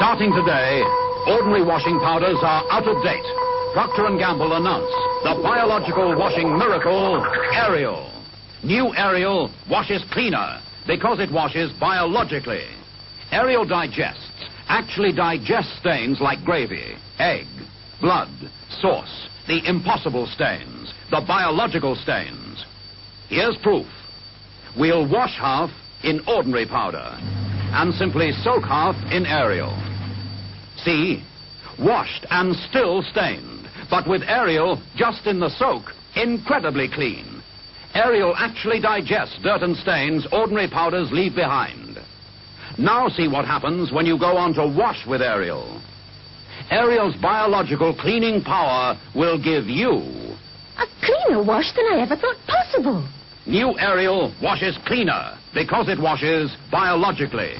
Starting today, ordinary washing powders are out of date. Procter & Gamble announce the biological washing miracle, Ariel. New Ariel washes cleaner because it washes biologically. Ariel digests, actually digests stains like gravy, egg, blood, sauce, the impossible stains, the biological stains. Here's proof. We'll wash half in ordinary powder and simply soak half in Ariel. See? Washed and still stained. But with Ariel just in the soak, incredibly clean. Ariel actually digests dirt and stains ordinary powders leave behind. Now see what happens when you go on to wash with Ariel. Ariel's biological cleaning power will give you A cleaner wash than I ever thought possible. new Ariel washes cleaner because it washes biologically.